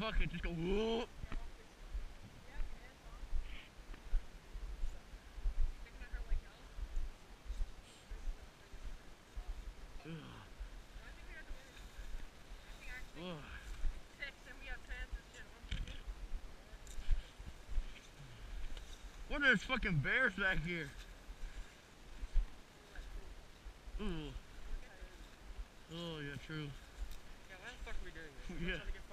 It, just go whoop. What are those fucking bears back here? Ooh. Oh yeah, true. Yeah, why the fuck are we doing this? We're Yeah.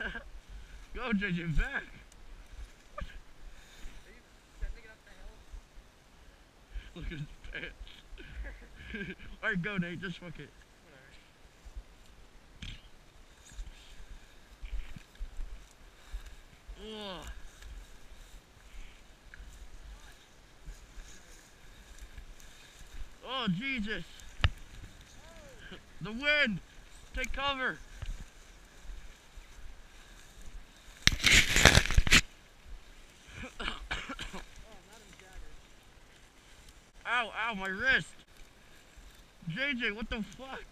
Go back. Up the hill? Look at his pants. Alright, go Nate, just fuck it. Ugh. Oh Jesus! The wind! Take cover! Ow, my wrist! JJ, what the fuck?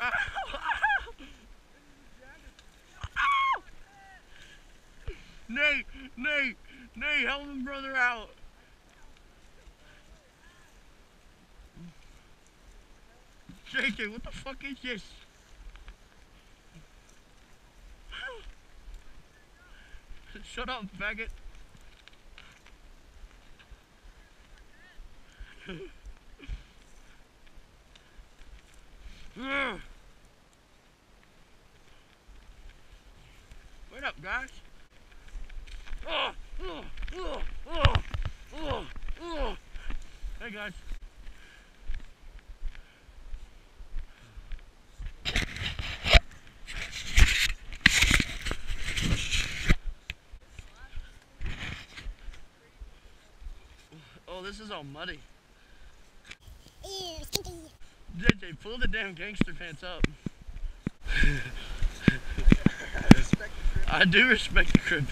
Ow, ow. Nate, Nate, Nate, help my brother out. JJ, what the fuck is this? Shut up, faggot. Wait up, guys. Hey, guys. Oh, this is all muddy. JJ, pull the damn gangster pants up. I do respect the crib.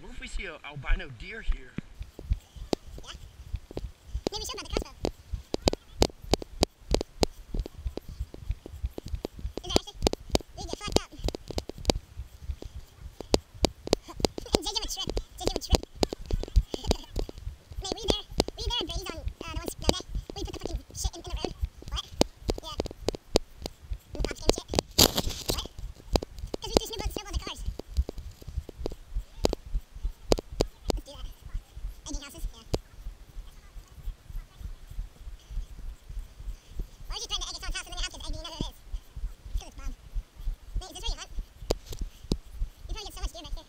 What if we see a albino deer here? Yeah. Maybe show by the crossbow. Is that actually? We get fucked up. JJ would trip. JJ would trip. Mate, were you there? Were you there at Brady's on uh, the one the other day? Where you put the fucking shit in, in the road? What? Yeah. In the cops game shit. What? Because we threw snowballs, snowballs at cars. Let's do that. Egging houses? Yeah. Why would you threaten to egg someone's house and then your house gets egged and you know who it is? Because it's Bob. Wait, is this where you hunt? You probably get so much deer back here.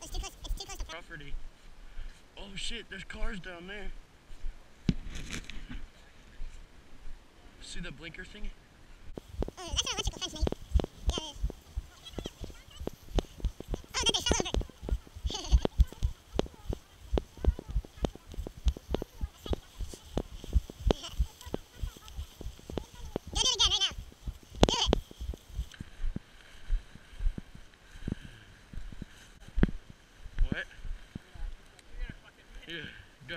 It's too close. It's too close to park. Property. Oh shit, there's cars down there. See the blinker thing? Oh, that's an electrical fence, mate. Yeah, it is. Oh, then they fell over. Go do it again right now. Do it. What? Yeah, go.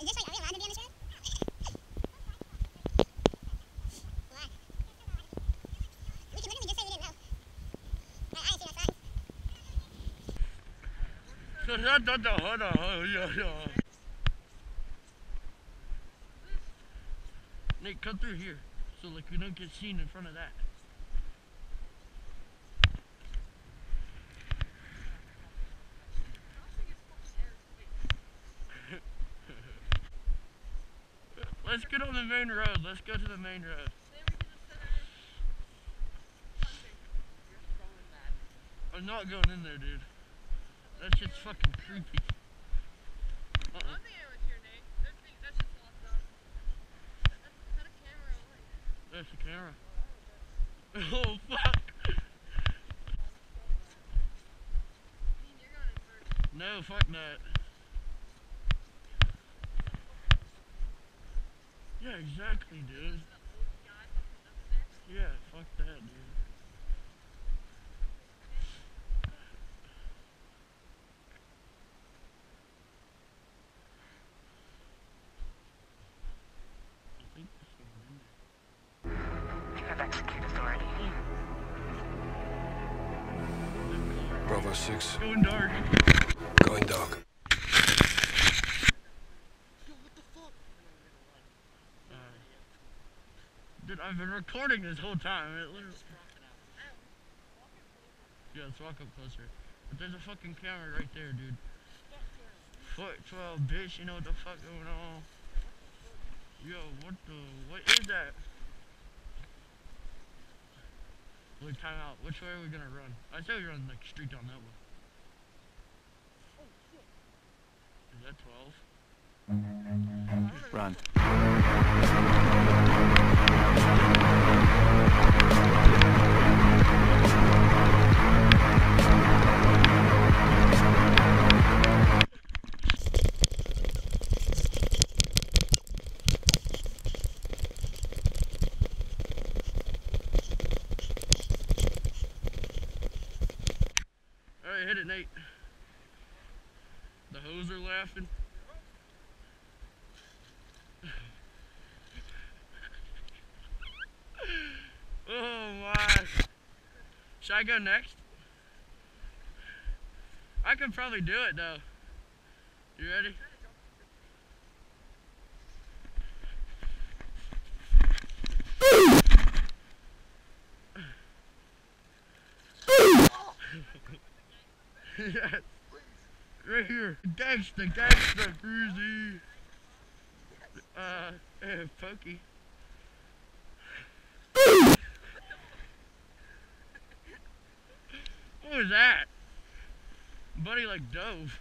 Is this like, are we allowed to be on this road? Why? We can literally just say we didn't know. I, I see no signs. On, yeah. Nate, cut through here, so like we don't get seen in front of that. Let's get on the main road. Let's go to the main road. I'm not going in there, dude. That shit's fucking creepy. Uh. There's the camera. Oh fuck! No, fuck that. Yeah, exactly, dude. Yeah, fuck that, dude. 6, Going dark. going dark. Yo, what the fuck? Uh, dude, I've been recording this whole time. It literally. Yeah, let's walk up closer. But there's a fucking camera right there, dude. Foot 12, bitch. You know what the fuck going on? Yo, what the? What is that? Wait, time out. Which way are we gonna run? I say we run like straight down that way. Is that 12? Run. Nate. The hoes are laughing. oh my. Should I go next? I could probably do it though. You ready? Yes. Right here. Gangsta, gangsta, cruisy. Uh, eh, Pokey. what was that? Buddy like dove.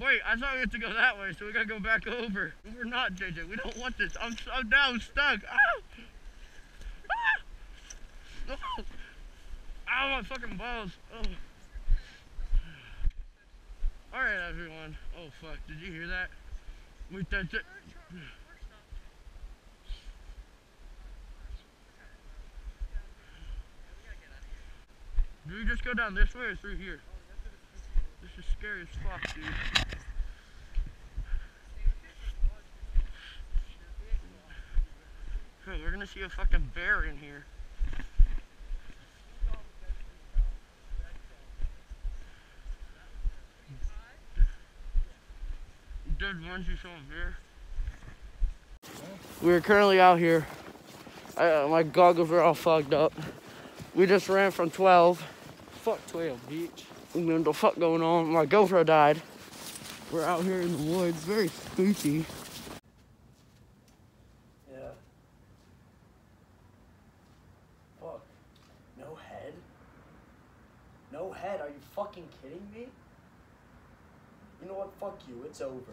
Wait, I thought we had to go that way, so we gotta go back over. We're not, JJ. We don't want this. I'm, I'm down, stuck. Ah! Ah! Oh! Ow, my fucking balls. Oh. Alright, everyone. Oh, fuck. Did you hear that? Wait, that's it. Do we just go down this way or through here? This is scary as fuck, dude. Hey, we're gonna see a fucking bear in here. Did once you saw a? We're currently out here. Uh, my goggles are all fogged up. We just ran from 12. Fuck 12, bitch. And then the fuck going on? My GoPro died. We're out here in the woods, very spooky. Yeah. Fuck. No head? No head? Are you fucking kidding me? You know what? Fuck you. It's over.